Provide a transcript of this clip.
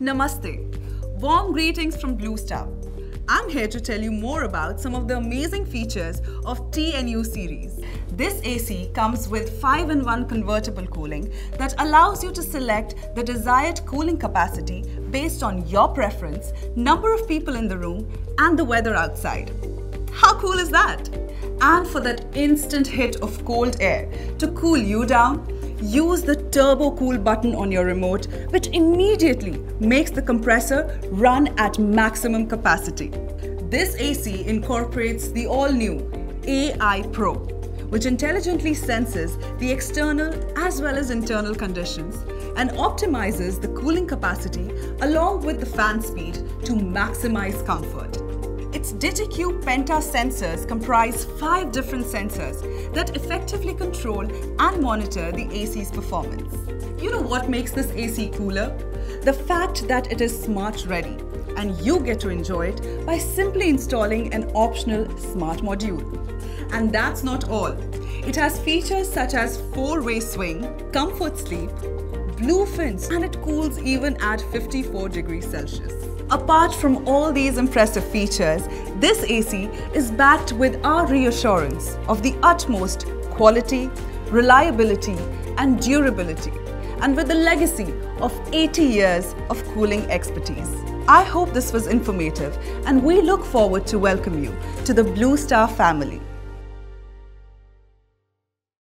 Namaste. Warm greetings from Blue Star. I'm here to tell you more about some of the amazing features of TNU series. This AC comes with 5-in-1 convertible cooling that allows you to select the desired cooling capacity based on your preference, number of people in the room, and the weather outside. How cool is that? And for that instant hit of cold air to cool you down, use the turbo cool button on your remote which immediately makes the compressor run at maximum capacity. This AC incorporates the all-new AI Pro which intelligently senses the external as well as internal conditions and optimizes the cooling capacity along with the fan speed to maximize comfort. Its DigiQ Penta sensors comprise five different sensors that effectively control and monitor the AC's performance. You know what makes this AC cooler? The fact that it is smart ready and you get to enjoy it by simply installing an optional smart module. And that's not all. It has features such as four-way swing, comfort sleep, blue fins, and it cools even at 54 degrees Celsius. Apart from all these impressive features, this AC is backed with our reassurance of the utmost quality, reliability and durability and with the legacy of 80 years of cooling expertise. I hope this was informative and we look forward to welcome you to the Blue Star family.